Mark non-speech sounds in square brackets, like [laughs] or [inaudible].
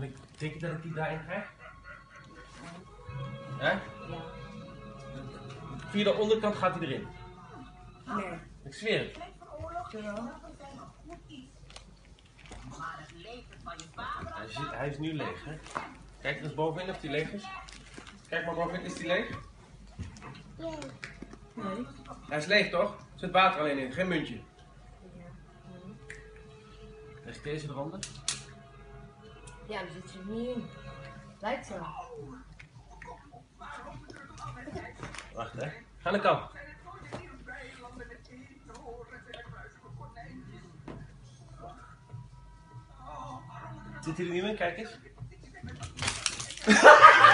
Ik, denk je dat ik die daarin krijg? Hè? Ja. Via de onderkant gaat hij erin. Nee. Ik zweer het. Jawel. Hij, zit, hij is nu leeg, hè? Kijk er eens bovenin of hij leeg is. Kijk maar bovenin, is hij leeg? Nee. Hij is leeg, toch? Er zit water alleen in, geen muntje. Leg ik deze eronder? Ja, daar zit ze niet in. Lijkt zo. Wacht, hè. Ga de kant. Zit hij er niet in? Kijk eens. [laughs]